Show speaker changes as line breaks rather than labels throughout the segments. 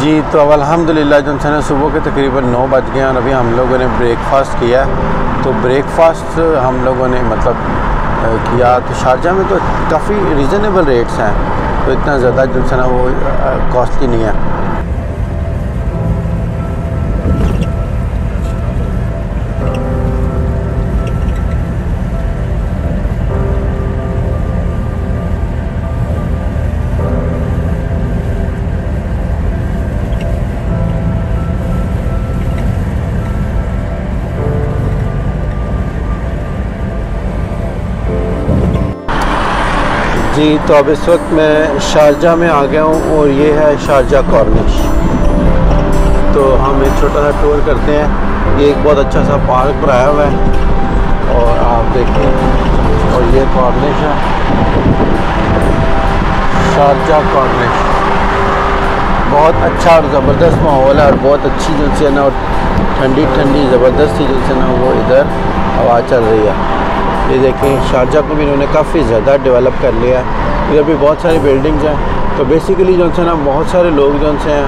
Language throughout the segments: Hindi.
जी तो अब अलहमदिल्ला जो है सुबह के तकरीबन नौ बज गए और अभी हम लोगों ने ब्रेकफास्ट किया तो ब्रेकफास्ट हम लोगों ने मतलब किया तो शारजा में तो काफ़ी रिज़नेबल रेट्स हैं। तो इतना ज़्यादा जो है ना वो कॉस्टली नहीं है। जी तो अब इस वक्त मैं शारजा में आ गया हूँ और ये है शारजा कॉर्निश। तो हम एक छोटा सा टूर करते हैं। ये एक बहुत अच्छा सा पार्क बनाया हुआ है और आप देखें और ये कॉर्निश है। Sharjah corniche. बहुत अच्छा और ज़बरदस्त माहौल है और बहुत अच्छी जो है ना, और ठंडी ठंडी ज़बरदस्त सी जो है ना वो इधर हवा चल रही है। ये देखें, शारजा को भी इन्होंने काफ़ी ज़्यादा डेवलप कर लिया है। इधर भी बहुत सारी बिल्डिंग्स हैं। तो बेसिकली जो है ना, बहुत सारे लोग जो हैं,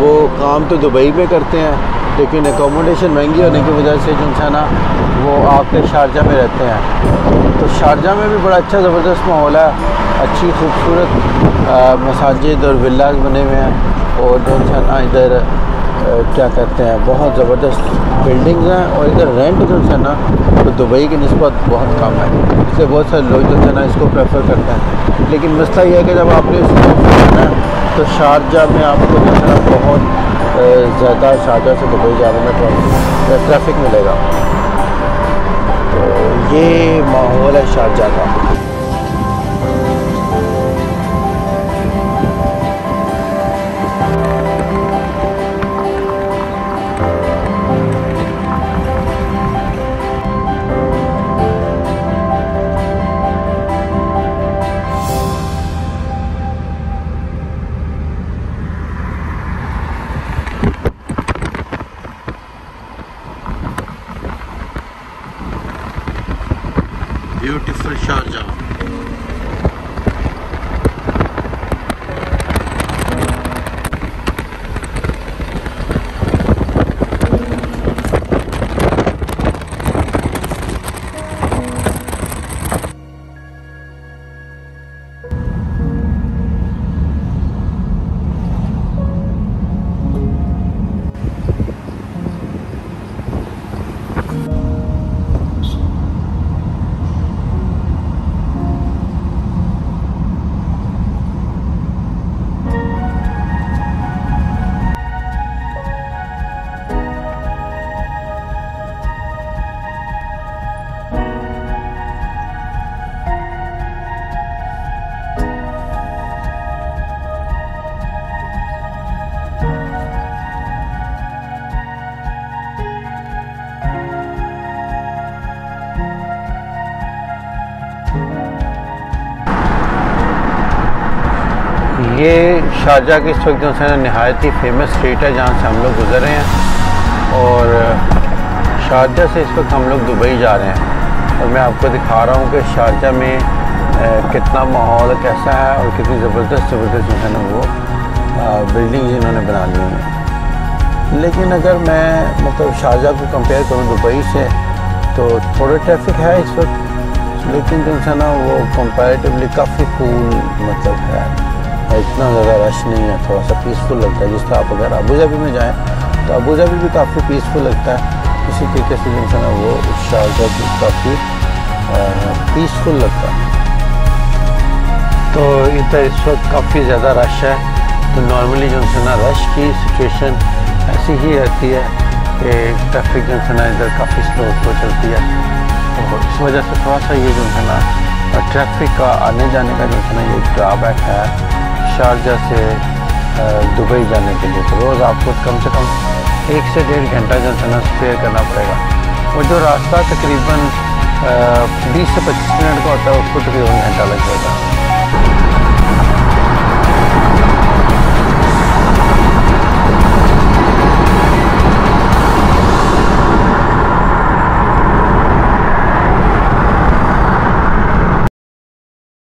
वो काम तो दुबई में करते हैं, लेकिन एकोमोडेशन महँगी होने की वजह से जो है ना, वो आके शारजा में रहते हैं। तो शारजा में भी बड़ा अच्छा ज़बरदस्त माहौल है। अच्छी, खूबसूरत मसाजिद और विलाज बने हुए हैं। और जो है ना, इधर क्या कहते हैं, बहुत ज़बरदस्त बिल्डिंग्स हैं और इधर रेंट जो है ना तो दुबई की नस्बत बहुत कम है। इसलिए बहुत सारे लोग जो है ना इसको प्रेफर करते हैं। लेकिन मसला यह है कि जब आपने इसको जाना है तो शारजा में आपको जो है ना बहुत ज़्यादा शारजा से दुबई जाने में ट्रैफ़िक मिलेगा। तो ये माहौल है शारजा का। Beautiful Sharjah ये शारजा की इस वक्त जो है, नहायत ही फ़ेमस स्ट्रीट है जहाँ से हम लोग गुजर रहे हैं। और, शारजा से इस वक्त हम लोग दुबई जा रहे हैं। और मैं आपको दिखा रहा हूँ कि शारजा में कितना माहौल कैसा है और कितनी ज़बरदस्त ज़बरदस्त जो है ना वो बिल्डिंग इन्होंने बना ली हैं। लेकिन अगर मैं मतलब शारजा को कंपेयर करूँ दुबई से तो थोड़ा ट्रैफ़िक है इस वक्त, लेकिन जो है ना वो कंपेरेटिवली काफ़ी कूल मतलब है। इतना ज़्यादा रश नहीं है थोड़ा सा पीसफुल लगता है। जिस तरह आप अगर अबू धाबी में जाएँ तो अबू धाबी भी काफ़ी पीसफुल लगता है। इसी तरीके से जो है ना वो शारजा भी काफ़ी पीसफुल लगता है। तो इधर इस वक्त काफ़ी ज़्यादा रश है। तो नॉर्मली जो है ना रश की सिचुएशन ऐसी ही रहती है कि ट्रैफ़िक जो है ना इधर काफ़ी स्लो स्लो चलती है। तो इस वजह से थोड़ा सा ये जो है ना ट्रैफ़िक का आने जाने का जो है ना ये ड्राबैक है। शारजा से दुबई जाने के लिए। तो रोज़ आपको कम से कम एक से डेढ़ घंटा जो है ना स्पेयर करना पड़ेगा। वो जो रास्ता तकरीबन 20 से 25 मिनट का होता है, उसको तकरीबन घंटा लग जाएगा।